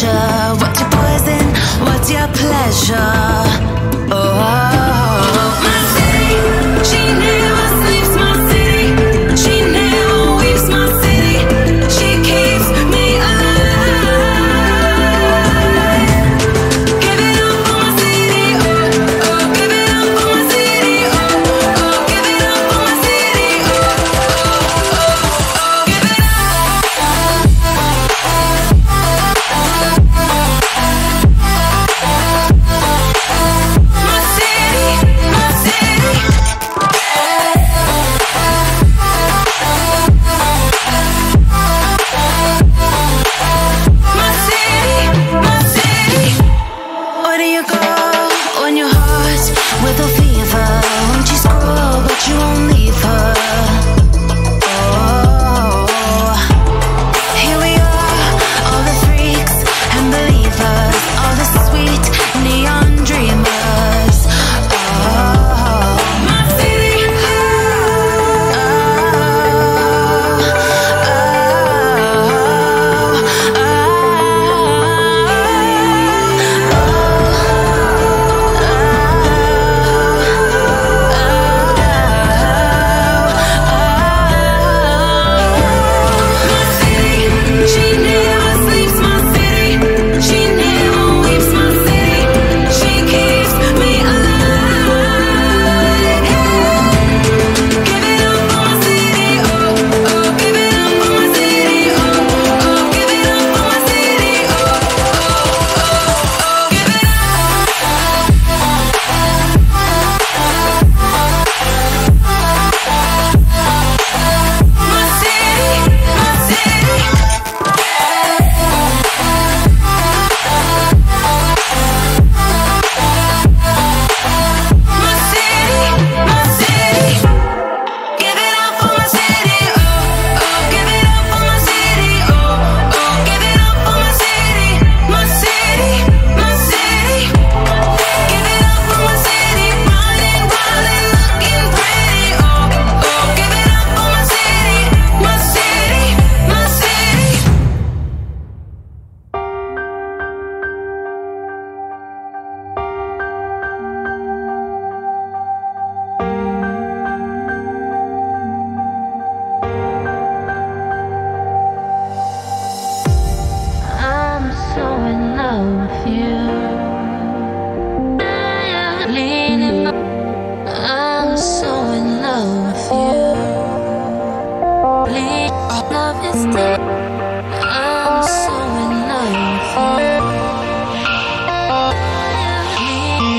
What's your poison? What's your pleasure?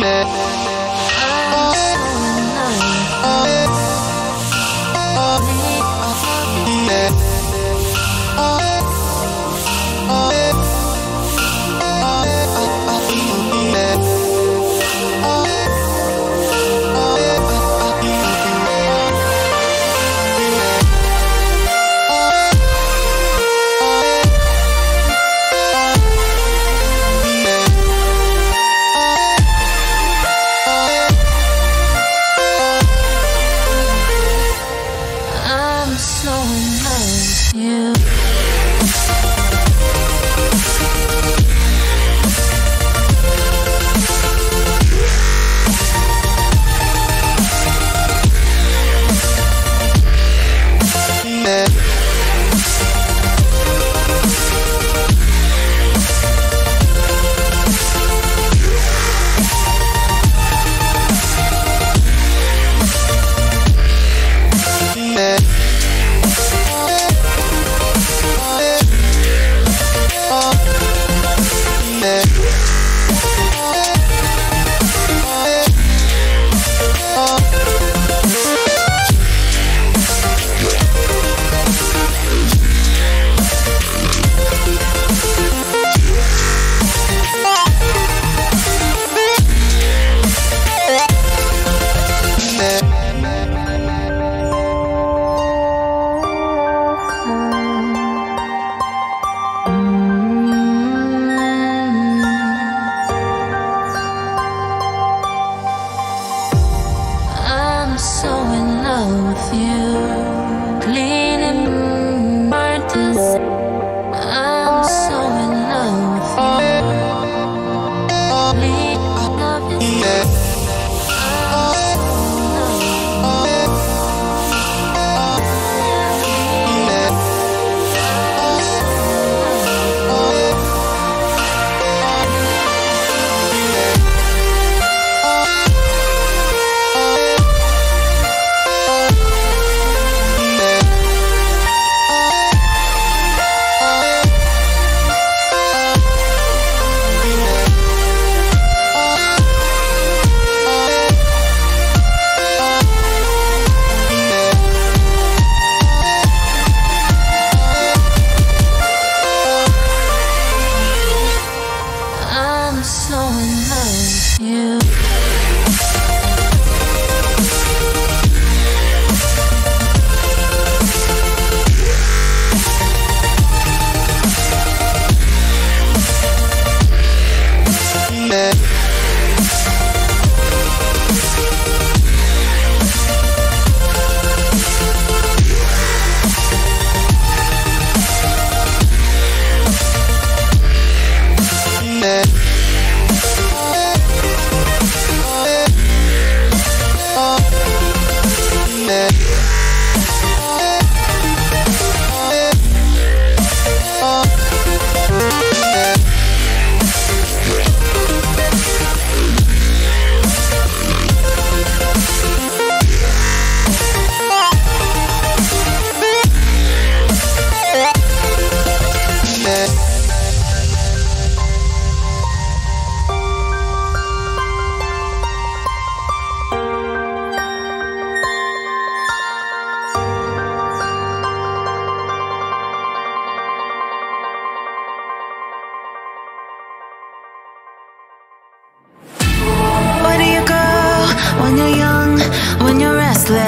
I'm when you're young, when you're restless,